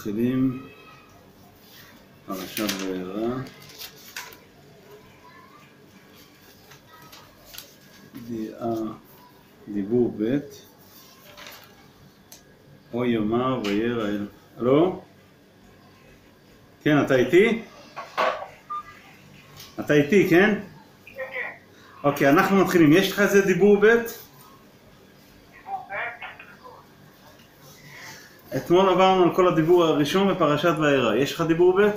מתחילים פרשת וארא. דיבור ב' או יאמר וירא אל... הלו? כן, אתה איתי? אתה איתי, כן? אוקיי, אנחנו מתחילים. יש לך איזה דיבור ב'? אתמול עברנו על כל הדיבור הראשון בפרשת וארא. יש לך דיבור ב'?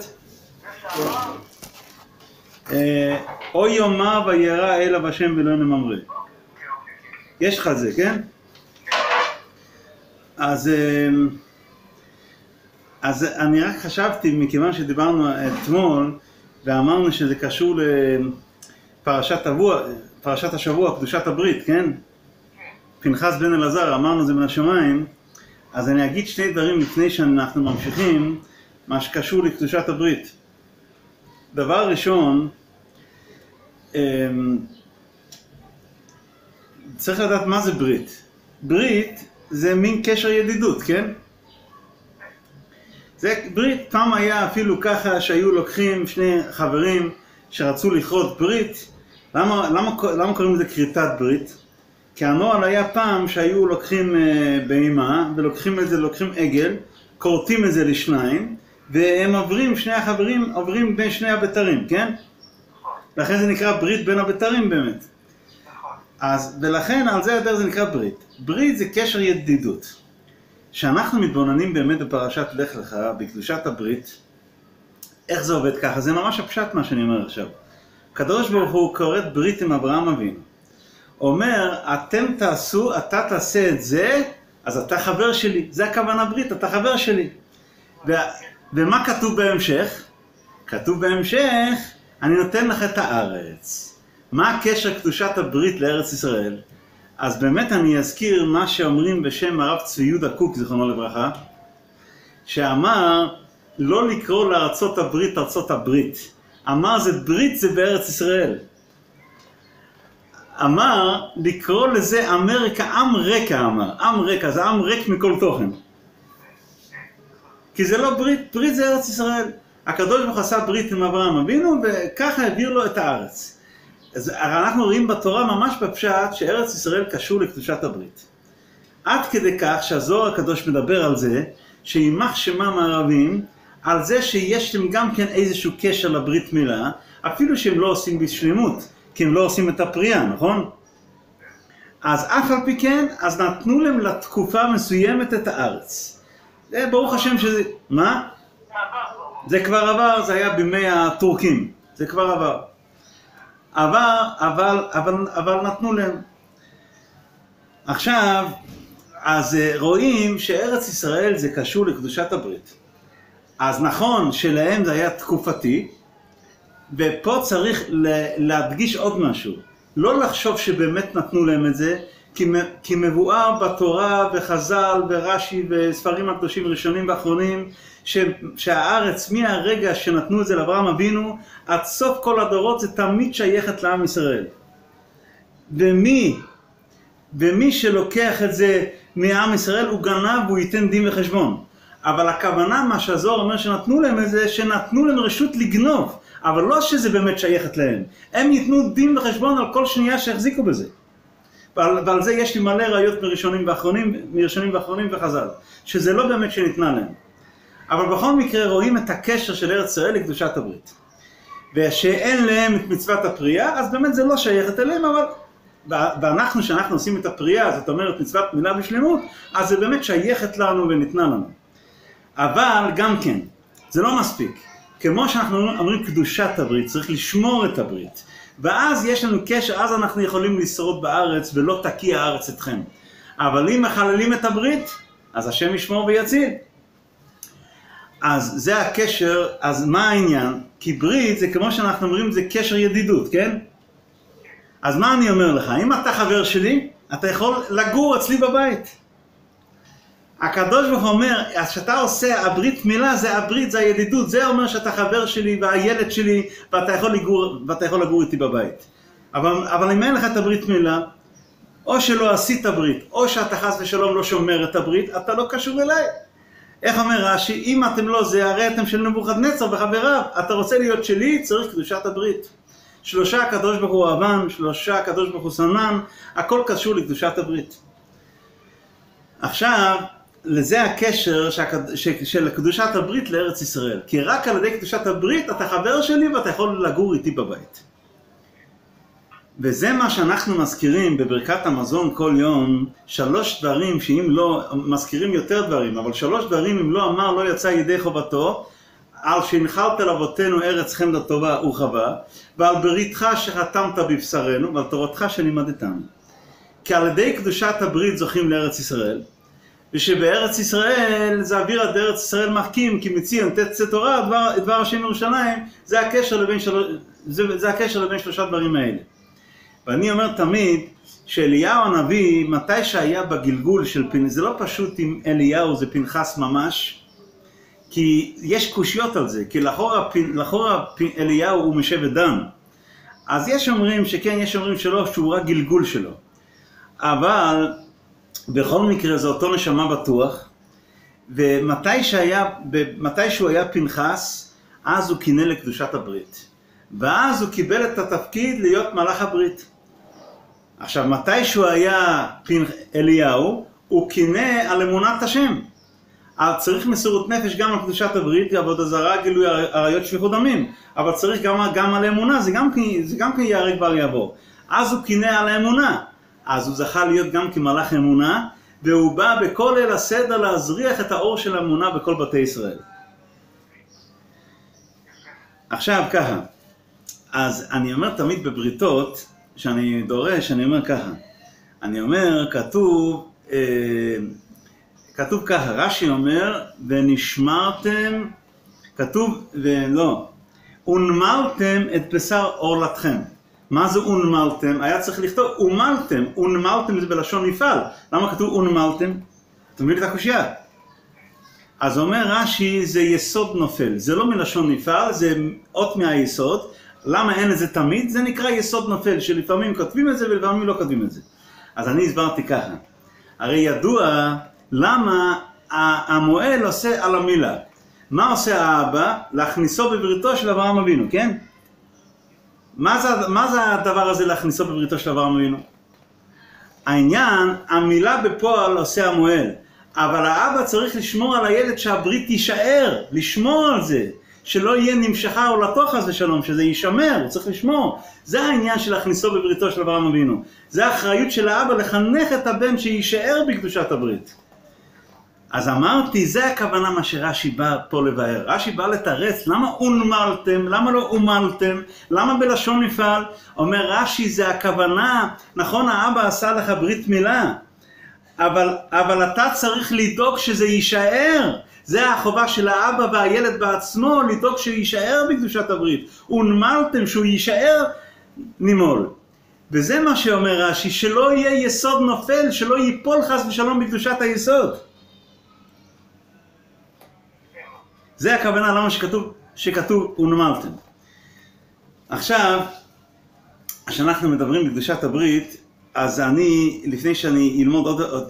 אה, או יאמר וירא אלה בשם ולא נממרה. יש לך זה, כן? אז, אה, אז אני רק חשבתי, מכיוון שדיברנו אתמול ואמרנו שזה קשור לפרשת השבוע, פרשת השבוע, קדושת הברית, כן? פנחס בן אלעזר, אמרנו זה מן השמיים, אז אני אגיד שני דברים לפני שאנחנו ממשיכים, מה שקשור לקדושת הברית. דבר ראשון, אמ, צריך לדעת מה זה ברית. ברית זה מין קשר ידידות, כן? זה ברית, פעם היה אפילו ככה שהיו לוקחים שני חברים שרצו לכרות ברית, למה, למה, למה קוראים לזה כריתת ברית? כי הנוהל היה פעם שהיו לוקחים אה, בהמה ולוקחים את זה, לוקחים עגל, כורתים את זה לשניים והם עוברים, שני החברים עוברים בין שני הבתרים, כן? לכן זה נקרא ברית בין הבתרים באמת. אז, ולכן על זה הדרך זה נקרא ברית. ברית זה קשר ידידות. כשאנחנו מתבוננים באמת בפרשת לך לך, בקדושת הברית, איך זה עובד ככה? זה ממש הפשט מה שאני אומר עכשיו. הקדוש ברוך הוא כורת ברית עם אברהם אבינו. אומר, אתם תעשו, אתה תעשה את זה, אז אתה חבר שלי. זה הכוונה ברית, אתה חבר שלי. ו, ומה כתוב בהמשך? כתוב בהמשך, אני נותן לך את הארץ. מה הקשר קדושת הברית לארץ ישראל? אז באמת אני אזכיר מה שאומרים בשם הרב צבי יהודה קוק, זיכרונו לברכה, שאמר לא לקרוא לארצות הברית ארצות הברית. אמר זה ברית זה בארץ ישראל. אמר לקרוא לזה אמריקה, עם רקע אמר, עם רקע, זה עם ריק מכל תוכן. כי זה לא ברית, ברית זה ארץ ישראל. הקדוש ברוך עשה ברית עם אברהם אבינו וככה העביר לו את הארץ. אז אנחנו רואים בתורה ממש בפשט שארץ ישראל קשור לקדושת הברית. עד כדי כך שהזוהר הקדוש מדבר על זה, שימח שמם הערבים, על זה שיש להם גם כן איזשהו קשר לברית מילה, אפילו שהם לא עושים בשלמות, כי הם לא עושים את הפריאה, נכון? אז אף על פי כן, אז נתנו להם לתקופה מסוימת את הארץ. זה ברוך השם שזה... מה? זה כבר עבר, זה היה בימי הטורקים, זה כבר עבר. עבר, אבל, אבל, אבל נתנו להם. עכשיו, אז אה, רואים שארץ ישראל זה קשור לקדושת הברית. אז נכון שלהם זה היה תקופתי, ופה צריך להדגיש עוד משהו. לא לחשוב שבאמת נתנו להם את זה, כי, כי מבואר בתורה וחז"ל ורש"י וספרים הקדושים ראשונים ואחרונים שהארץ מהרגע שנתנו את זה לאברהם אבינו עד סוף כל הדורות זה תמיד שייכת לעם ישראל. ומי, ומי שלוקח את זה מעם ישראל הוא גנב והוא ייתן דין וחשבון. אבל הכוונה מה שהזוהר אומר שנתנו להם את זה שנתנו להם רשות לגנוב אבל לא שזה באמת שייכת להם. הם ייתנו דין וחשבון על כל שנייה שהחזיקו בזה. ועל, ועל זה יש לי מלא ראיות מראשונים ואחרונים, מראשונים ואחרונים וחז"ל, שזה לא באמת שניתנה להם. אבל בכל מקרה רואים את הקשר של ארץ ישראל לקדושת הברית. ושאין להם את מצוות הפריאה, אז באמת זה לא שייכת אליהם, אבל... ואנחנו, כשאנחנו עושים את הפריאה, זאת אומרת מצוות מילה בשלמות, אז זה באמת שייכת לנו וניתנה לנו. אבל גם כן, זה לא מספיק. כמו שאנחנו אומרים קדושת הברית, צריך לשמור את הברית. ואז יש לנו קשר, אז אנחנו יכולים לשרוד בארץ ולא תקיע הארץ אתכם. אבל אם מחללים את הברית, אז השם ישמור ויציל. אז זה הקשר, אז מה העניין? כי ברית זה כמו שאנחנו אומרים, זה קשר ידידות, כן? אז מה אני אומר לך? אם אתה חבר שלי, אתה יכול לגור אצלי בבית. הקדוש ברוך אומר, אז עושה הברית מילה, זה הברית, זה הידידות, זה אומר שאתה חבר שלי והילד שלי ואתה יכול לגור, ואתה יכול לגור איתי בבית. אבל, אבל אם אין לך את הברית מילה, או שלא עשית ברית, או שאתה חס ושלום לא שומר את הברית, אתה לא קשור אליי. איך אומר רש"י, אם אתם לא זה, הרי אתם של נבוכדנצר וחבריו, אתה רוצה להיות שלי, צריך קדושת הברית. שלושה הקדוש ברוך הוא אהבן, שלושה הקדוש ברוך הוא שנן, הכל קשור לקדושת הברית. עכשיו, לזה הקשר שהקד... ש... של קדושת הברית לארץ ישראל. כי רק על ידי קדושת הברית אתה חבר שלי ואתה יכול לגור איתי בבית. וזה מה שאנחנו מזכירים בברכת המזון כל יום, שלוש דברים שאם לא, מזכירים יותר דברים, אבל שלוש דברים אם לא אמר לא יצא ידי חובתו, על שהנחלת לאבותינו ארץ חמדה טובה ורחבה, ועל בריתך שחתמת בבשרנו, ועל תורתך שלימדתנו. כי על ידי קדושת הברית זוכים לארץ ישראל, ושבארץ ישראל זה אוויר עד ארץ ישראל מחכים, כי מציון תצא תורה, דבר, דבר השם ירושלים, זה הקשר לבין, של... זה, זה הקשר לבין שלושה דברים האלה. ואני אומר תמיד שאליהו הנביא, מתי שהיה בגלגול של פנחס, זה לא פשוט עם אליהו, זה פנחס ממש, כי יש קושיות על זה, כי לכאורה אליהו הוא משבט דן. אז יש אומרים שכן, יש אומרים שלא, שהוא רק גלגול שלו. אבל בכל מקרה זה אותו נשמה בטוח, ומתי שהיה, מתי שהוא היה פנחס, אז הוא קינא לקדושת הברית. ואז הוא קיבל את התפקיד להיות מלאך הברית. עכשיו, מתי שהוא היה פנח... אליהו, הוא קינא על אמונת השם. אז צריך מסירות נפש גם על קדושת הברית, עבודה זרה, גילוי עריות שפיכות דמים. אבל צריך גם, גם על אמונה, זה גם, זה גם כן ייהרג בל יעבור. אז הוא קינא על האמונה. אז הוא זכה להיות גם כמלאך אמונה, והוא בא בכל ליל הסדר להזריח את האור של האמונה בכל בתי ישראל. עכשיו ככה, אז אני אומר תמיד בבריתות, שאני דורש, אני אומר ככה, אני אומר, כתוב, אה, כתוב ככה, רש"י אומר, ונשמרתם, כתוב, ולא, ונמלתם את בשר עורלתכם. מה זה אונמלתם? היה צריך לכתוב אומלתם, אונמלתם זה בלשון נפעל. למה כתוב אונמלתם? אתה מבין את הקושייה? אז אומר רש"י זה יסוד נופל, זה לא מלשון נפעל, זה אות מהיסוד. למה אין את זה תמיד? זה נקרא יסוד נופל, שלפעמים כותבים את זה ולפעמים לא כותבים את זה. אז אני הסברתי ככה, הרי ידוע למה המועל עושה על המילה. מה עושה האבא? להכניסו בבריתו של אברהם אבינו, כן? מה זה, מה זה הדבר הזה להכניסו בבריתו של אברהם אבינו? העניין, המילה בפועל עושה המועל, אבל האבא צריך לשמור על הילד שהברית תישאר, לשמור על זה, שלא יהיה נמשכה עולתו חס ושלום, שזה יישמר, הוא צריך לשמור. זה העניין של להכניסו בבריתו של אברהם אבינו. זה האחריות של האבא לחנך את הבן שיישאר בקדושת הברית. אז אמרתי, זה הכוונה מה שרש"י בא פה לבאר. רש"י בא לתרץ, למה אונמלתם? למה לא אומלתם? למה בלשון מפעל? אומר רש"י, זה הכוונה, נכון האבא עשה לך ברית מילה, אבל, אבל אתה צריך לדאוג שזה יישאר. זה החובה של האבא והילד בעצמו, לדאוג שהוא יישאר בקדושת הברית. אונמלתם, שהוא יישאר נימול. וזה מה שאומר רש"י, שלא יהיה יסוד נופל, שלא ייפול חס ושלום בקדושת היסוד. זה הכוונה למה שכתוב, שכתוב ונמלתם. עכשיו, כשאנחנו מדברים בקדושת הברית, אז אני, לפני שאני אלמוד עוד, עוד,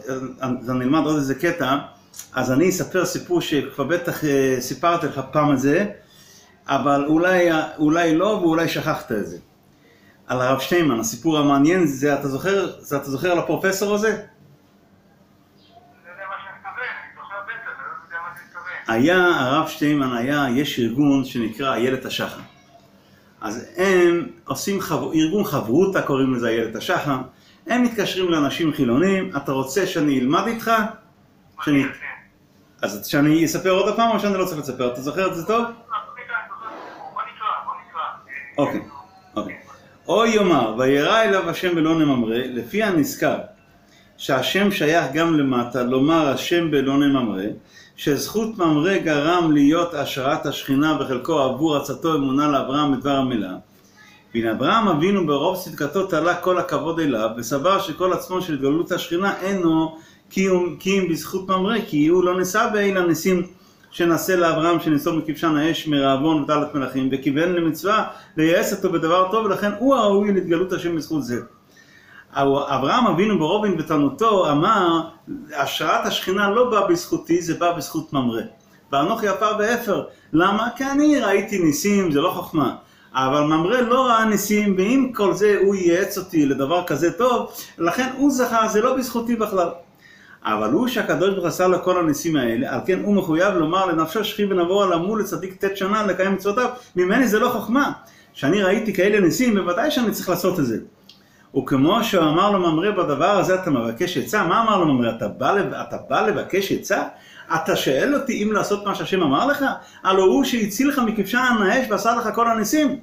אני אלמד עוד איזה קטע, אז אני אספר סיפור שכבר בטח אה, סיפרתי לך פעם את זה, אבל אולי, אולי לא ואולי שכחת את זה. על הרב שטיינמן, הסיפור המעניין זה, אתה זוכר, זה, אתה זוכר על הפרופסור הזה? היה, הרב שטיינמן היה, יש ארגון שנקרא איילת השחר. אז הם עושים חב... ארגון חברותא, קוראים לזה איילת השחר. הם מתקשרים לאנשים חילונים, אתה רוצה שאני אלמד איתך? שאני... אז שאני אספר עוד פעם או שאני לא צריך לספר? אתה זוכר את זה טוב? אוקיי, אוקיי. או יאמר, וירא אליו השם בלא נממרה, לפי הנזכר, שהשם שייך גם למטה, לומר השם בלא נממרה, שזכות ממרא גרם להיות השראת השכינה בחלקו עבור עצתו אמונה לאברהם בדבר המילה. והנה אברהם אבינו ברוב צדקתו תלה כל הכבוד אליו, וסבר שכל עצמו של התגלות השכינה אינו כי אם בזכות ממרא, כי הוא לא נשא באלה ניסים שנעשה לאברהם שניסו מכבשן האש מרעבון ודלת מלכים, וכיוון למצווה לייעס אותו בדבר טוב, ולכן הוא הראוי להתגלות השם בזכות זה. אברהם אבינו ברוב בטענותו אמר, השראת השכינה לא באה בזכותי, זה בא בזכות ממרא. ואנוכי עפר ואפר. למה? כי אני ראיתי ניסים, זה לא חוכמה. אבל ממרא לא ראה ניסים, ועם כל זה הוא ייעץ אותי לדבר כזה טוב, לכן הוא זכה, זה לא בזכותי בכלל. אבל הוא שהקדוש ברוך עשה לו כל הניסים האלה, על כן הוא מחויב לומר לנפשו שכי ונבוא על עמול לצדיק ט' שנה לקיים מצוותיו, ממני זה לא חוכמה. שאני ראיתי כאלה ניסים, בוודאי שאני צריך לעשות את זה. וכמו שהוא אמר לו ממרא בדבר הזה אתה מבקש עצה, מה אמר לו ממרא? אתה בא, אתה בא לבקש עצה? אתה שואל אותי אם לעשות מה שהשם אמר לך? הלא הוא שהציל לך מכבשן האש ועשה לך כל הניסים.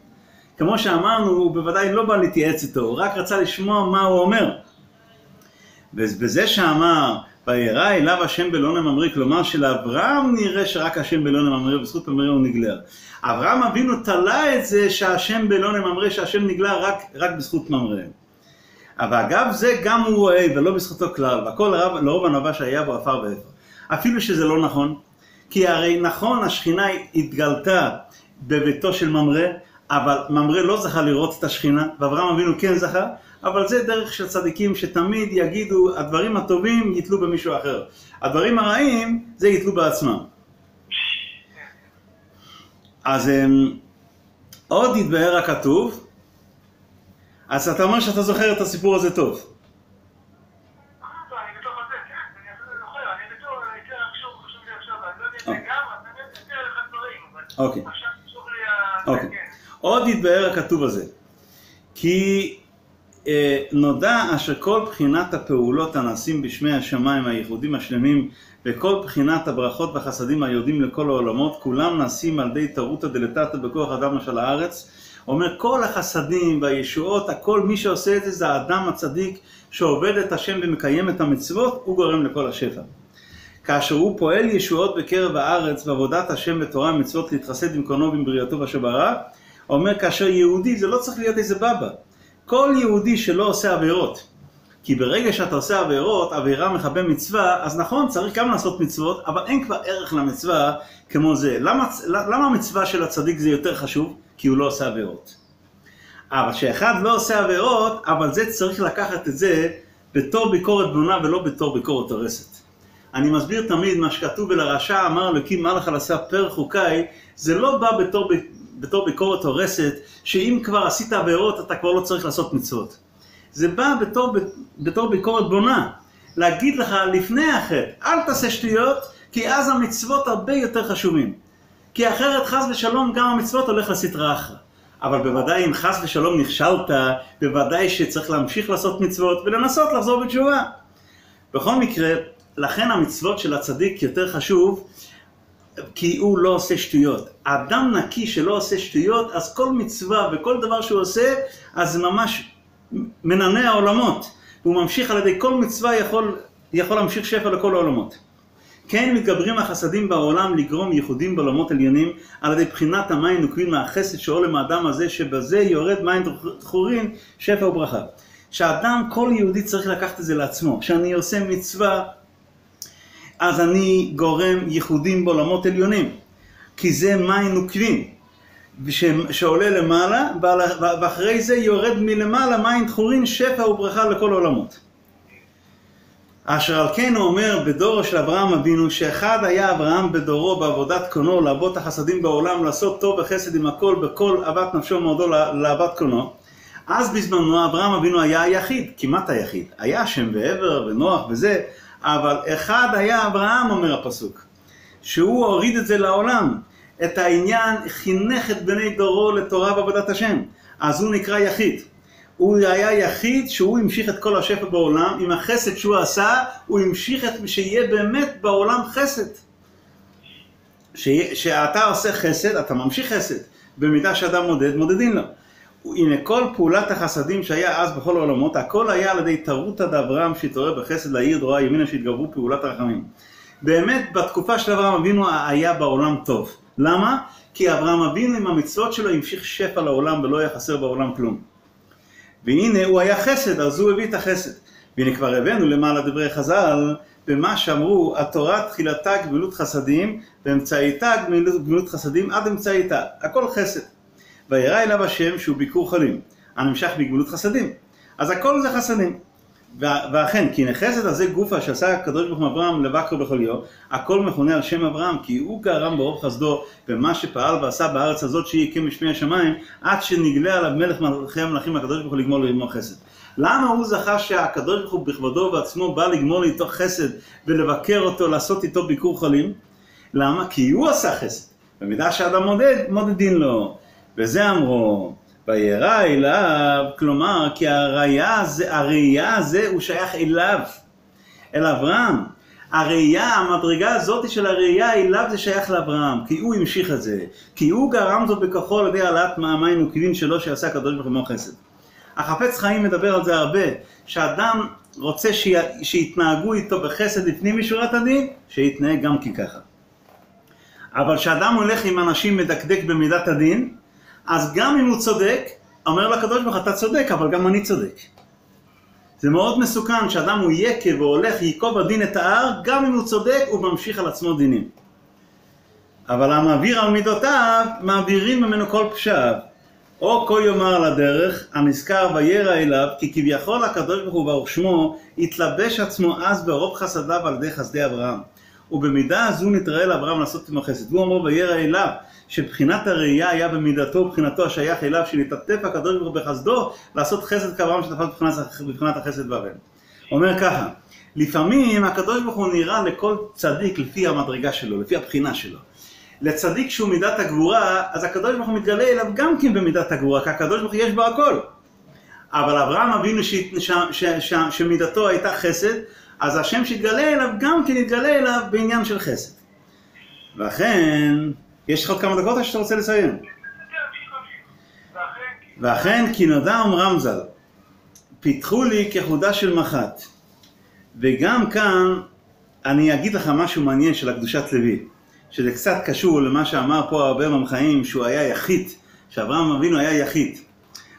כמו שאמרנו, הוא בוודאי לא בא להתייעץ איתו, הוא רק רצה לשמוע מה הוא אומר. ובזה שאמר, וירא אליו השם בלון ממרי, כלומר שלאברהם נראה שרק השם בלון ממרי, ובזכות ממרי הוא נגלה. אברהם אבינו תלה את זה שהשם בלון ממרי, שהשם נגלה רק, רק בזכות ממרי. אבל אגב זה גם הוא רואה ולא בזכותו כלל, והכל לרוב, לרוב ענווה שהיה בו עפר ואפר. אפילו שזה לא נכון, כי הרי נכון השכינה התגלתה בביתו של ממרא, אבל ממרא לא זכה לראות את השכינה, ואברהם אבינו כן זכה, אבל זה דרך של צדיקים שתמיד יגידו, הדברים הטובים יתלו במישהו אחר. הדברים הרעים, זה יתלו בעצמם. אז אמ, עוד יתבהר הכתוב, אז אתה אומר שאתה זוכר את הסיפור הזה טוב. אוקיי. אוקיי. עוד יתבהר הכתוב הזה. כי אה, נודע אשר כל בחינת הפעולות הנעשים בשמי השמיים הייחודים השלמים וכל בחינת הברכות והחסדים היורדים לכל העולמות כולם נעשים על ידי תרותא דלתתא בכוח אדם של הארץ אומר כל החסדים והישועות הכל מי שעושה את זה זה האדם הצדיק שעובד את השם ומקיים את המצוות הוא גורם לכל השפע כאשר הוא פועל ישועות בקרב הארץ בעבודת השם בתורה ומצוות להתחסד עם קונו ועם בריאתו אומר כאשר יהודי זה לא צריך להיות איזה בבא כל יהודי שלא עושה עבירות, כי ברגע שאתה עושה עבירות, עבירה מכבה מצווה, אז נכון, צריך גם לעשות מצוות, אבל אין כבר ערך למצווה כמו זה. למה, למה המצווה של הצדיק זה יותר חשוב? כי הוא לא עושה עבירות. אבל שאחד לא עושה עבירות, אבל זה צריך לקחת את זה בתור ביקורת בונה ולא בתור ביקורת הורסת. אני מסביר תמיד מה שכתוב ולרשע אמר אלוקים מה לך לספר חוקיי, זה לא בא בתור בתור ביקורת הורסת, שאם כבר עשית עבירות אתה כבר לא צריך לעשות מצוות. זה בא בתור, בתור ביקורת בונה, להגיד לך לפני החטא, אל תעשה שטויות, כי אז המצוות הרבה יותר חשובים. כי אחרת חס ושלום גם המצוות הולך לסטרה אחרא. אבל בוודאי אם חס ושלום נכשלת, בוודאי שצריך להמשיך לעשות מצוות ולנסות לחזור בתשובה. בכל מקרה, לכן המצוות של הצדיק יותר חשוב כי הוא לא עושה שטויות. האדם נקי שלא עושה שטויות, אז כל מצווה וכל דבר שהוא עושה, אז ממש מנענע העולמות. הוא ממשיך על ידי כל מצווה יכול, יכול להמשיך שפע לכל העולמות. כן מתגברים החסדים בעולם לגרום ייחודים בעולמות עליונים על ידי בחינת המים נוקבים מהחסד שעולם האדם הזה שבזה יורד מים דחורין שפע וברכה. שאדם, כל יהודי צריך לקחת את זה לעצמו. כשאני עושה מצווה אז אני גורם ייחודים בעולמות עליונים, כי זה מים נוקבים, שעולה למעלה, ואחרי זה יורד מלמעלה מים דחורין, שפע וברכה לכל העולמות. אשר על כן הוא אומר בדורו של אברהם אבינו, שאחד היה אברהם בדורו בעבודת קונו, לעבוד החסדים בעולם, לעשות טוב וחסד עם הכל, בכל אהבת נפשו ומאודו לאהבת קונו. אז בזמנו אברהם אבינו היה היחיד, כמעט היחיד. היה שם ועבר ונוח וזה, אבל אחד היה אברהם, אומר הפסוק, שהוא הוריד את זה לעולם, את העניין, חינך את בני דורו לתורה ועבודת השם, אז הוא נקרא יחיד. הוא היה יחיד שהוא המשיך את כל השפע בעולם, עם החסד שהוא עשה, הוא המשיך את, שיהיה באמת בעולם חסד. שאתה עושה חסד, אתה ממשיך חסד. במידה שאדם מודד, מודדים לו. הנה כל פעולת החסדים שהיה אז בכל העולמות, הכל היה על ידי תרותא דאברהם שהתעורר בחסד לעיר דרורה ימינה שהתגברו פעולת הרחמים. באמת בתקופה של אברהם אבינו היה בעולם טוב. למה? כי אברהם אבינו עם המצוות שלו המשיך שפע לעולם ולא היה חסר בעולם כלום. והנה הוא היה חסד, אז הוא הביא את החסד. והנה כבר הבאנו למעלה דברי חז"ל, במה שאמרו, התורה תחילתה גמילות חסדים, באמצעיתה גמילות חסדים עד אמצעיתה. הכל חסד. וירא אליו השם שהוא ביקור חולים, הנמשך בגמילות חסדים. אז הכל זה חסדים. ואכן, כי נכסת הזה גופה שעשה הקדוש ברוך הוא אברהם לבקר בכל יום, הכל מכונה על שם אברהם, כי הוא גרם ברוב חסדו במה שפעל ועשה בארץ הזאת שהיא הקים משמי השמיים, עד שנגלה עליו מלך מלכי המלכים הקדוש ברוך הוא לגמור לו עמו חסד. למה הוא זכה שהקדוש ברוך הוא בכבודו ובעצמו בא לגמור איתו חסד ולבקר אותו, לעשות איתו ביקור חולים? למה? כי הוא עשה חסד. במידה שאדם מודד, מודדים לו. וזה אמרו, וירא אליו, כלומר, כי הראייה הזה, הראייה הזה הוא שייך אליו, אל אברהם. הראייה, המדרגה הזאת של הראייה אליו זה שייך לאברהם, כי הוא המשיך את זה, כי הוא גרם זאת בכוחו על ידי העלאת המים וכלים שלו שעשה הקדוש ברוך הוא חסד. החפץ חיים מדבר על זה הרבה, שאדם רוצה שיתנהגו איתו בחסד לפנים משורת הדין, שיתנהג גם כי ככה. אבל כשאדם הולך עם אנשים מדקדק במידת הדין, אז גם אם הוא צודק, אומר לקדוש ברוך אתה צודק, אבל גם אני צודק. זה מאוד מסוכן שאדם הוא יקה והולך ייקוב הדין את ההר, גם אם הוא צודק הוא ממשיך על עצמו דינים. אבל המעביר על מידותיו, מעבירים ממנו כל פשעיו. או כה יאמר על הדרך, הנזכר וירא אליו, כי כביכול הקדוש ברוך הוא ברוך שמו, התלבש עצמו אז ברוב חסדיו על ידי חסדי אברהם. ובמידה הזו נתראה לאברהם לעשות עמו חסד. והוא אומר וירא אליו, שבחינת הראייה היה במידתו ובחינתו השייך אליו, שנתעטף הקדוש ברוך הוא בחסדו, לעשות חסד כאברהם שנפל בבחינת החסד והבן. אומר ככה, לפעמים הקדוש ברוך הוא נראה לכל צדיק לפי המדרגה שלו, לפי הבחינה שלו. לצדיק שהוא מידת הגבורה, אז הקדוש ברוך הוא מתגלה אליו גם כן במידת הגבורה, כי הקדוש ברוך הוא יש בו הכל. אבל אברהם אבינו ש... ש... ש... ש... שמידתו הייתה חסד, אז השם שהתגלה אליו גם כן התגלה אליו בעניין של חסד. ואכן, יש לך עוד כמה דקות או שאתה רוצה לסיים? ואכן כי נודע אומרם ז"ל, פיתחו לי כחודה של מח"ט. וגם כאן אני אגיד לך משהו מעניין של הקדושת לוי. שזה קצת קשור למה שאמר פה הרבה ממחאים שהוא היה יחיד, שאברהם אבינו היה יחיד.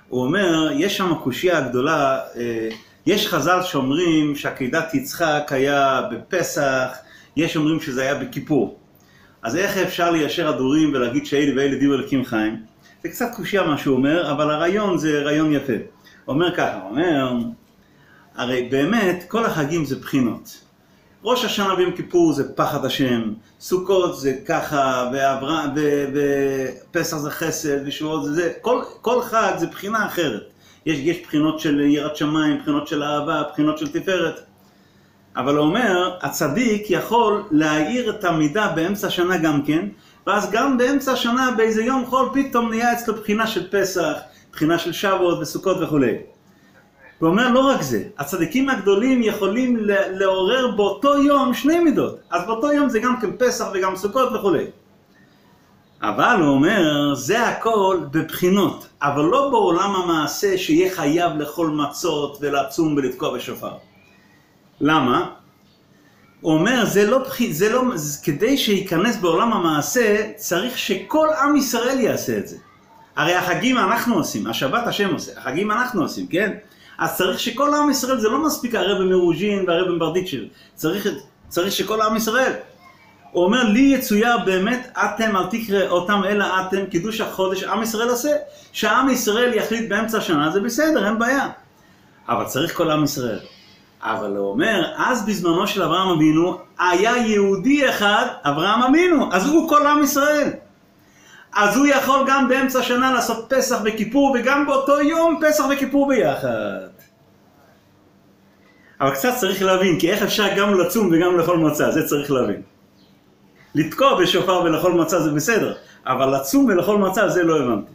הוא אומר, יש שם קושייה גדולה, אה, יש חז"ל שאומרים שעקידת יצחק היה בפסח, יש אומרים שזה היה בכיפור. אז איך אפשר ליישר הדורים ולהגיד שאלה ואלה דיו אלוקים חיים? זה קצת קושייה מה שהוא אומר, אבל הרעיון זה רעיון יפה. אומר ככה, אומר, הרי באמת כל החגים זה בחינות. ראש השנה ויום כיפור זה פחד השם, סוכות זה ככה, ופסח זה חסד, ושבועות זה זה, כל, כל חג זה בחינה אחרת. יש, יש בחינות של יראת שמיים, בחינות של אהבה, בחינות של תפארת. אבל הוא אומר, הצדיק יכול להאיר את המידה באמצע השנה גם כן, ואז גם באמצע השנה באיזה יום חול פתאום נהיה אצלו בחינה של פסח, בחינה של שבועות וסוכות וכולי. הוא אומר לא רק זה, הצדיקים הגדולים יכולים לעורר באותו יום שני מידות, אז באותו יום זה גם כן פסח וגם סוכות וכולי. אבל הוא אומר, זה הכל בבחינות, אבל לא בעולם המעשה שיהיה חייב לאכול מצות ולצום ולתקוע בשופר. למה? הוא אומר, זה לא, זה לא, כדי שייכנס בעולם המעשה, צריך שכל עם ישראל יעשה את זה. הרי החגים אנחנו עושים, השבת השם עושה, החגים אנחנו עושים, כן? אז צריך שכל עם ישראל, זה לא מספיק הרב מרוז'ין והרב ברדיצ'ל, צריך, צריך שכל עם ישראל. הוא אומר, לי יצויר באמת, אתם, אל תקרא אותם אלא אתם, קידוש החודש, עם ישראל עושה. שעם ישראל יחליט באמצע השנה, זה בסדר, אין בעיה. אבל צריך כל עם ישראל. אבל הוא אומר, אז בזמנו של אברהם אבינו, היה יהודי אחד, אברהם אבינו, אז הוא כל עם ישראל. אז הוא יכול גם באמצע השנה לעשות פסח וכיפור, וגם באותו יום פסח וכיפור ביחד. אבל קצת צריך להבין, כי איך אפשר גם לצום וגם לאכול מצה, זה צריך להבין. לתקוע בשופר ולאכול מצה זה בסדר, אבל לצום ולאכול מצה זה לא הבנתי.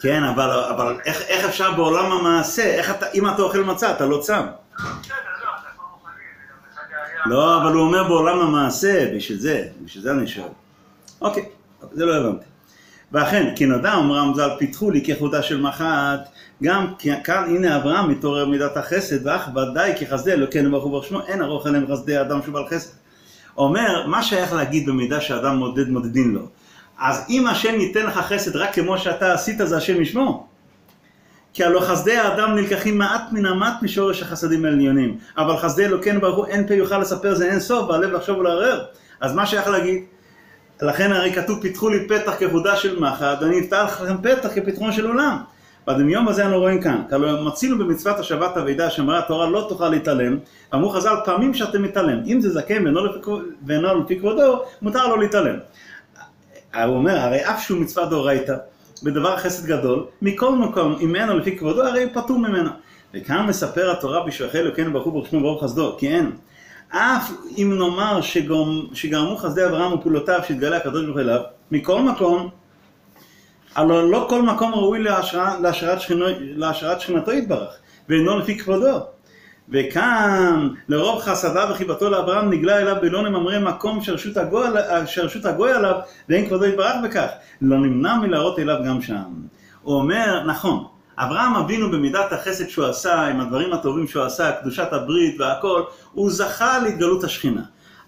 כן, אבל, אבל איך, איך אפשר בעולם המעשה, איך אתה, אם אתה אוכל מצה אתה לא צם. לא, אבל הוא אומר בעולם המעשה, בשביל זה, בשביל זה אני שואל. אוקיי, זה לא הבנתי. ואכן, כי נודע אמרם ז"ל פיתחו לי כחוטה של מח"ט, גם כאן הנה אברהם מתעורר מידת החסד, ואך ודאי כי חסדי אלוקינו ברוך הוא ברוך שמו, אין ארוך עליהם חסדי האדם שהוא בעל חסד. אומר, מה שייך להגיד במידה שאדם מודד מודדים לו? אז אם השם ייתן לך חסד רק כמו שאתה עשית, זה השם ישמור. כי הלא חסדי האדם נלקחים מעט מן המט משורש החסדים העליונים. אבל חסדי אלוקינו ברוך הוא אין פה יוכל לספר זה אין סוף, והלב לחשוב ולערער. אז מה שייך להגיד? לכן הרי כתוב פיתחו לי פתח כחודה של מחט, ואני אפתח לכם פתח כפתחון של עולם. בדמיון הזה אנו רואים כאן, כאילו מצינו במצוות השבת אבידה שאמרה התורה לא תוכל להתעלם, אמרו חז"ל פעמים שאתם מתעלם, אם זה זקן ואינו לפי כבודו, מותר לו להתעלם. הוא אומר, הרי אף שהוא מצווה דאורייתא, בדבר חסד גדול, מכל מקום, אם אינו לפי כבודו, הרי פטור ממנו. וכאן מספר התורה בשבחי אלוקינו ברוך הוא ברוך ברוך חסדו, כי אין. אף אם נאמר שגרם, שגרמו חסדי אברהם ופעולותיו שהתגלה הקדוש ברוך אליו, מכל מקום, הלוא לא כל מקום ראוי להשראת שכינתו יתברך, ואינו לפי כבודו. וכאן לרוב חסדיו וחיבתו לאברהם נגלה אליו בלא נממרי מקום שרשות הגוי, שרשות הגוי עליו ואין כבודו יתברך בכך, לא נמנע מלהראות אליו גם שם. הוא אומר, נכון, אברהם אבינו במידת החסד שהוא עשה, עם הדברים הטובים שהוא עשה, קדושת הברית והכל, הוא זכה להתגלות השכינה.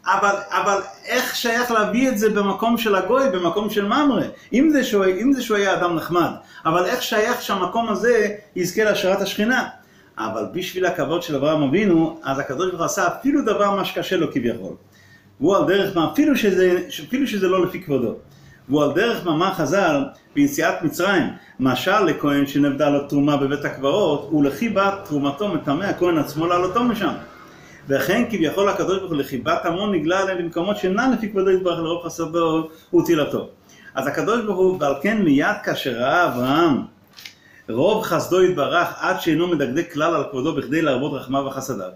אבל, אבל איך שייך להביא את זה במקום של הגוי, במקום של ממרה? אם זה שהוא, אם זה שהוא היה אדם נחמד, אבל איך שייך שהמקום הזה יזכה להשארת השכינה? אבל בשביל הכבוד של אברהם אבינו, אז הקדוש ברוך הוא עשה אפילו דבר מה שקשה לו כביכול. והוא על דרך מה, אפילו שזה, אפילו שזה לא לפי כבודו. והוא על דרך מאמר חז"ל ביציאת מצרים, משל לכהן שנבדה לו תרומה בבית הקברות, ולחיבת תרומתו מטמא הכהן עצמו לעלותו משם. וכן כביכול הקדוש ברוך הוא לחיבת המון נגלה עליהם במקומות שאינם לפי כבודו יתברך לרוב חסדו ותהילתו. אז הקדוש ברוך הוא, ועל כן מיד כאשר ראה אברהם רוב חסדו יתברך עד שאינו מדקדק כלל על כבודו בכדי להרבות רחמיו וחסדיו.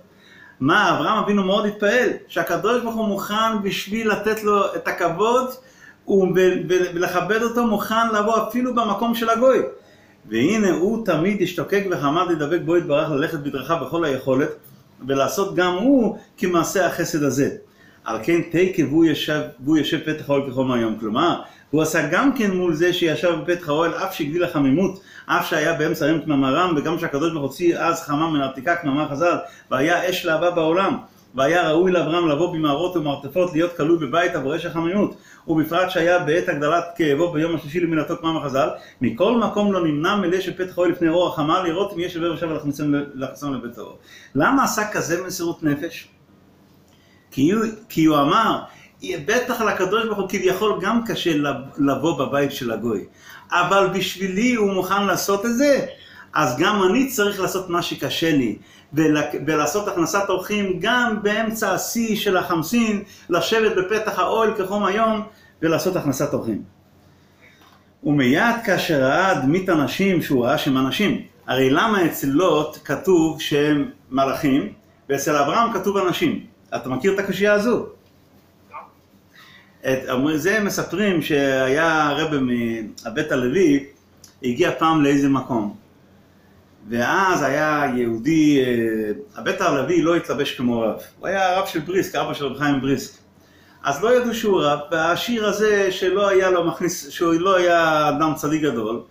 מה, אברהם אבינו מאוד התפעל, שהקדוש ברוך הוא מוכן בשביל לתת לו את הכבוד ולכבד אותו מוכן לבוא אפילו במקום של הגוי. והנה הוא תמיד השתוקק וחמד לדבק בו יתברך ללכת בדרכיו בכל היכולת ולעשות גם הוא כמעשה החסד הזה. על כן תקף והוא ישב, והוא ישב פתח האוהל כחום היום. כלומר, הוא עשה גם כן מול זה שישב בפתח האוהל אף שהגדיל החמימות, אף שהיה באמצע היום כמאמרם וגם שהקדוש ברוך הוציא אז חמה מן העתיקה כמאמר חז"ל והיה אש להבה בעולם. והיה ראוי לאברהם לבוא במערות ומרתפות להיות כלוא בבית אבורש החמימות ובפרט שהיה בעת הגדלת כאבו ביום השלישי למילתו כמאמר חז"ל מכל מקום לא נמנע מלא של פתח האוהל לפני אור החמה לראות אם יש עבר ושב ולהכניסם לבית האור למה עשה כזה מסירות נפש? כי הוא, כי הוא אמר בטח לקדוש ברוך הוא כביכול גם קשה לבוא בבית של הגוי אבל בשבילי הוא מוכן לעשות את זה אז גם אני צריך לעשות מה שקשה לי ולעשות הכנסת אורחים גם באמצע השיא של החמסין לשבת בפתח האוהל כחום היום ולעשות הכנסת אורחים. ומיד כאשר ראה דמית אנשים שהוא ראה שהם אנשים. הרי למה אצל לוט כתוב שהם מלאכים ואצל אברהם כתוב אנשים? אתה מכיר את הקשייה הזו? את, זה מספרים שהיה רבה מהבית הלוי, הגיע פעם לאיזה מקום. ואז היה יהודי, אה, הבית הלוי לא התלבש כמו רב. הוא היה הרב של בריסק, אבא של רב חיים בריסק. אז לא ידעו שהוא רב, והשיר הזה שלא היה לו מכניס, שהוא לא היה אדם צדיק גדול,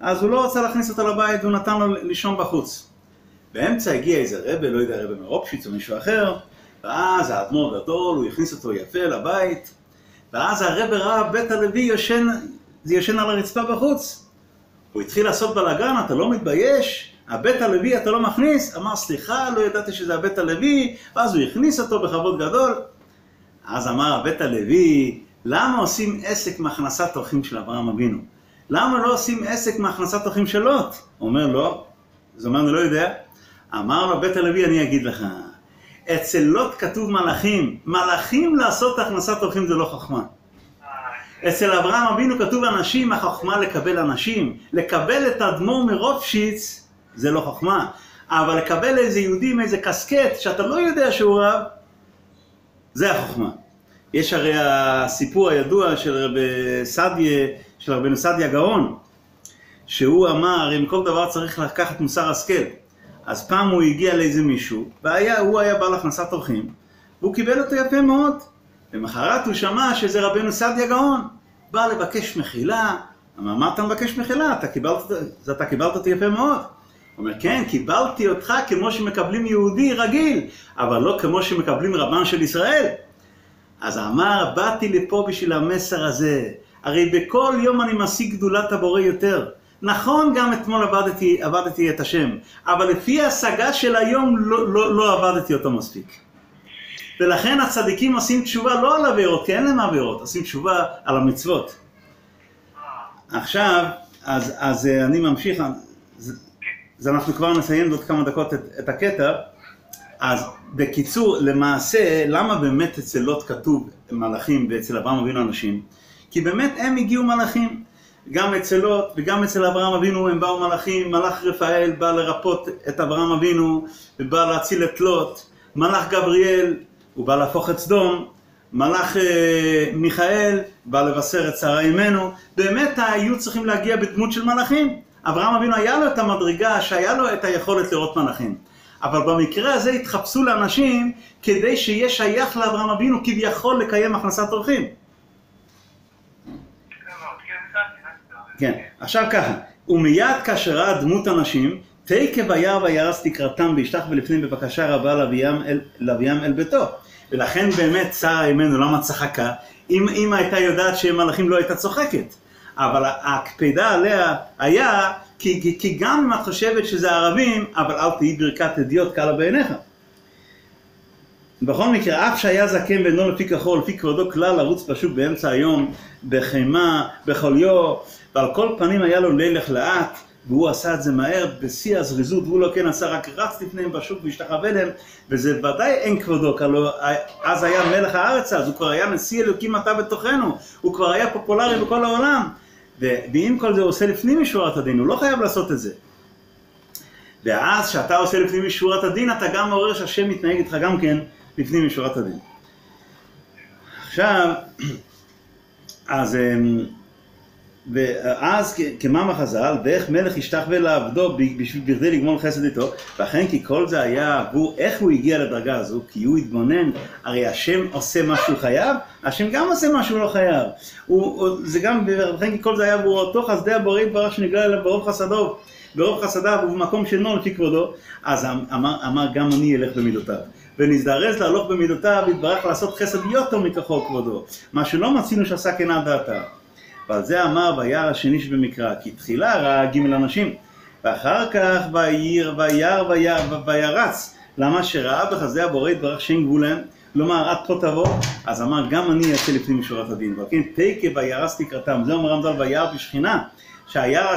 אז הוא לא רצה להכניס אותו לבית, הוא נתן לו לישון בחוץ. באמצע הגיע איזה רבה, לא יודע, רבה מרופשיץ או מישהו אחר, ואז האדמו"ר גדול, הוא הכניס אותו יפה לבית, ואז הרב ראה בית הלוי יושן, זה יושן על הרצפה בחוץ. הוא התחיל לעשות בלאגן, אתה לא מתבייש? הבית הלוי אתה לא מכניס? אמר סליחה, לא ידעתי שזה הבית הלוי, ואז הוא הכניס אותו בכבוד גדול. אז אמר הבית הלוי, למה עושים עסק מהכנסת אורחים של אברהם אבינו? למה לא עושים עסק מהכנסת אורחים של לוט? אומר לא, אז אומר אני לא יודע. אמר לו בית הלוי אני אגיד לך, אצל לוט כתוב מלאכים, מלאכים לעשות הכנסת אורחים זה לא חוכמה. אצל אברהם אבינו כתוב אנשים, החוכמה לקבל אנשים. לקבל את האדמו"ר מרופשיץ זה לא חוכמה. אבל לקבל איזה יהודי עם איזה קסקט שאתה לא יודע שהוא רב, זה החוכמה. יש הרי הסיפור הידוע של רבי סדיה, של רבנו סדיה גאון, שהוא אמר, הרי מכל דבר צריך לקחת מוסר השכל. אז פעם הוא הגיע לאיזה מישהו, והוא היה בעל הכנסת אורחים, והוא קיבל אותו יפה מאוד. למחרת הוא שמע שזה רבנו סעדיה גאון. בא לבקש מחילה, אמר, מה אתה מבקש מחילה? אתה קיבלת, אתה קיבלת אותי יפה מאוד. הוא אומר, כן, קיבלתי אותך כמו שמקבלים יהודי רגיל, אבל לא כמו שמקבלים רבן של ישראל. אז אמר, באתי לפה בשביל המסר הזה. הרי בכל יום אני משיג גדולת הבורא יותר. נכון, גם אתמול עבדתי, עבדתי את השם, אבל לפי ההשגה של היום לא, לא, לא עבדתי אותו מספיק. ולכן הצדיקים עושים תשובה לא על עבירות, כי אין להם עבירות, עושים תשובה על המצוות. עכשיו, אז, אז אה, אני ממשיך, אז, אז אנחנו כבר נסיים בעוד כמה דקות את, את הקטע. אז בקיצור, למעשה, למה באמת אצל לוט כתוב מלאכים ואצל אברהם אבינו אנשים? כי באמת הם הגיעו מלאכים. גם אצל לוט וגם אצל אברהם אבינו הם באו מלאכים, מלאך רפאל בא לרפות את אברהם אבינו ובא להציל את לוט, מלאך גבריאל הוא בא להפוך את סדום, מלאך אה, מיכאל בא לבשר את שרה אימנו, באמת היו צריכים להגיע בדמות של מלאכים. אברהם אבינו היה לו את המדרגה שהיה לו את היכולת לראות מלאכים. אבל במקרה הזה התחפשו לאנשים כדי שיהיה שייך לאברהם אבינו כביכול לקיים הכנסת אורחים. כן, עכשיו ככה, ומיד כאשר ראה דמות אנשים, תקב היער וירס תקראתם וישתח ולפנים בבקשה רבה להביאם אל, אל ביתו. ולכן באמת שרה אימנו למה צחקה? אם אמא הייתה יודעת שהם מלאכים לא הייתה צוחקת. אבל ההקפדה עליה היה כי, כי, כי גם אם את חושבת שזה ערבים, אבל אל תהיי ברכת אדיוט קלה בעיניך. בכל מקרה, אף שהיה זקן ואינו לפי כחול, לפי כבודו כלל לרוץ פשוט באמצע היום, בחימה, בחוליו, ועל כל פנים היה לו לילך לאט, והוא עשה את זה מהר, בשיא הזריזות, והוא לא כן עשה, רק רץ לפניהם בשוק והשתחווה להם, וזה ודאי אין כבודו, כי אז היה מלך הארץ אז, הוא כבר היה נשיא אלוקים אתה בתוכנו, הוא כבר היה פופולרי בכל העולם. ועם כל זה הוא עושה לפנים משורת הדין, הוא לא חייב לעשות את זה. ואז כשאתה עושה לפנים משורת הדין, אתה גם מעורר שהשם מתנהג איתך גם כן לפנים משורת הדין. עכשיו, אז, אמ, ואז כמאמר חז"ל, ואיך מלך ישתחווה לעבדו בכדי לגמול חסד איתו, ואכן כי כל זה היה עבור איך הוא הגיע לדרגה הזו, כי הוא התבונן, הרי השם עושה מה שהוא חייב, השם גם עושה מה שהוא לא חייב. הוא, זה גם, ואכן כי כל זה היה עבור אותו חסדי הבורא יתברך שנגלה אליו ברוב חסדו, ברוב חסדיו ובמקום שאינו לפי כבודו, אז אמר, אמר גם אני אלך במידותיו. ונזדרז להלוך במידותיו, יתברך לעשות חסד יותר מכחו כבודו, מה שלא מצינו שעשה כן עד דעתה. ועל זה אמר ביער השני שבמקרא, כי תחילה ראה ג' אנשים, ואחר כך וירא וירא וירץ, למה שראה בחסדי הבורא יתברך שאין גבול להם, כלומר עד פה תבוא, אז אמר גם אני אעשה לפנים משורת הדין, ועל כן תקה וירס תקראתם, זה אומר רמז"ל וירא בשכינה, שהיער,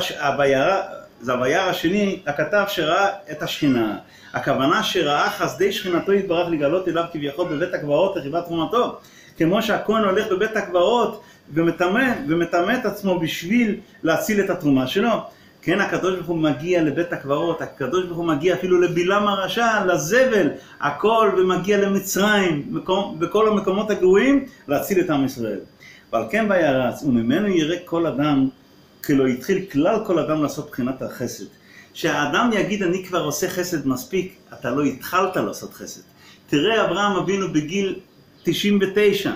זה הביער השני, הכתב שראה את השכינה, הכוונה שראה חסדי שכינתו יתברך לגלות אליו כביכול בבית הקברות לחיבת תרומתו, כמו שהכהן הולך בבית הקברות ומטמא, את עצמו בשביל להציל את התרומה שלו. כן, הקדוש ברוך הוא מגיע לבית הקברות, הקדוש ברוך הוא מגיע אפילו לבלעם הרשע, לזבל, הכל, ומגיע למצרים, מקום, בכל המקומות הגרועים, להציל את עם ישראל. ועל כן וירץ, וממנו ירא כל אדם, כאילו התחיל כלל כל אדם לעשות בחינת החסד. שהאדם יגיד אני כבר עושה חסד מספיק, אתה לא התחלת לעשות חסד. תראה אברהם אבינו בגיל 99,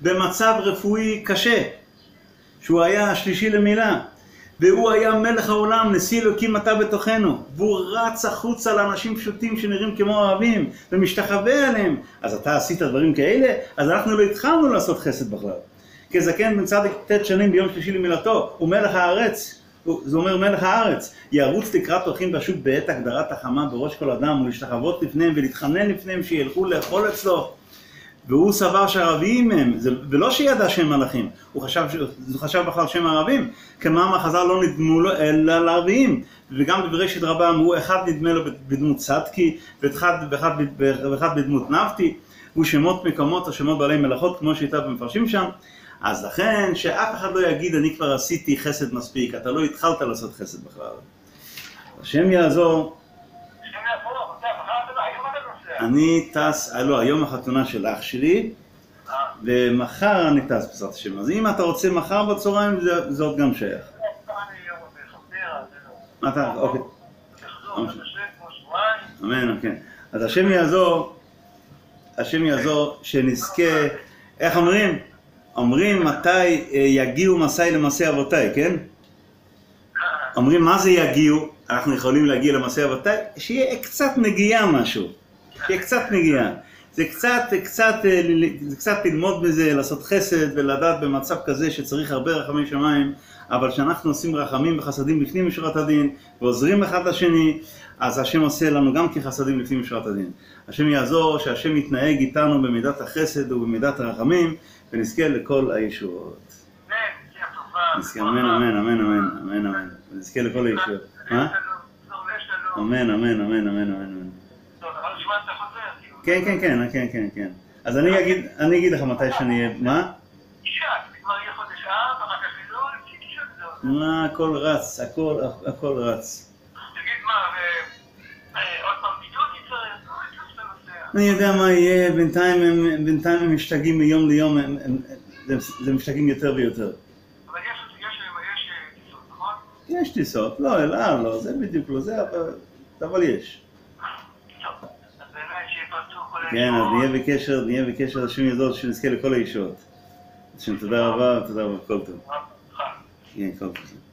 במצב רפואי קשה, שהוא היה השלישי למילה, והוא היה מלך העולם, נשיא אלוקים אתה בתוכנו, והוא רץ החוצה לאנשים פשוטים שנראים כמו אוהבים, ומשתחווה עליהם. אז אתה עשית דברים כאלה? אז אנחנו לא התחלנו לעשות חסד בכלל. כזקן בן צדיק ט' שנים ביום שלישי למילתו, הוא מלך הארץ, זה אומר מלך הארץ, ירוץ לקראת אורחים בשוק בעת הגדרת החמה בראש כל אדם ולהשתחוות לפניהם ולהתחנן לפניהם שילכו לאכול אצלו והוא סבר שהערבים הם, זה, ולא שידע שהם מלאכים, הוא חשב, הוא חשב בכלל שהם ערבים, כמאמר חז"ל לא נדמו לו אלא לערביים, וגם בבראשית רבה אמרו, אחד נדמה לו בדמות צדקי, ואחד, ואחד, ואחד בדמות הוא שמות מקומות או שמות בעלי מלאכות, כמו שאיתה מפרשים שם, אז לכן שאף אחד לא יגיד אני כבר עשיתי חסד מספיק, אתה לא התחלת לעשות חסד בכלל. השם יעזור. אני טס, לא, היום החתונה של אח שלי, ומחר אני טס בעזרת השם. אז אם אתה רוצה מחר בצהריים, זה עוד גם שייך. מה אתה, אוקיי. אמן, כן. אז השם יעזור, השם יעזור שנזכה, איך אומרים? אומרים מתי אה, יגיעו מסעי למעשה אבותיי, כן? אומרים מה זה יגיעו? אנחנו יכולים להגיע למעשה אבותיי? שיהיה קצת נגיעה משהו. שיהיה קצת נגיעה. זה קצת, קצת, אה, זה קצת ללמוד בזה, לעשות חסד ולדעת במצב כזה שצריך הרבה רחמי שמיים, אבל כשאנחנו עושים רחמים וחסדים לפנים משורת הדין ועוזרים אחד לשני, אז השם עושה לנו גם כחסדים לפנים משורת הדין. השם יעזור שהשם יתנהג איתנו במידת החסד ובמידת הרחמים, ונזכה לכל הישועות. אמן. נזכה, אמן, אמן, אמן, אמן, אמן, אמן. ונזכה לכל הישועות. מה? אמן, אמן, אמן, אמן, אמן. כן, כן, כן, כן, כן, כן. אז אני אגיד, אני אגיד לך מתי שאני אהיה, מה? אישה, זה כבר יהיה חודש אב, אחר כך אלול, אישה גדול. מה, הכל רץ, הכל, הכל רץ. תגיד מה, ו- אה, עוד פעם? לא. אני יודע מה יהיה, בינתיים הם, בינתיים הם משתגעים מיום ליום, הם, הם, הם, הם משתגעים יותר ויותר. אבל יש יש- יש אה, טיסות, נכון? יש טיסות, לא, אל על, לא, זה בדיוק לא זה, אבל, אבל יש. טוב, אז באמת שיפרצו כל כן, אז. נהיה בקשר, נהיה בקשר, השם יעזור שנזכה לכל הישועות. השם, תודה רבה, תודה רבה, כל טוב. כן, כל טוב.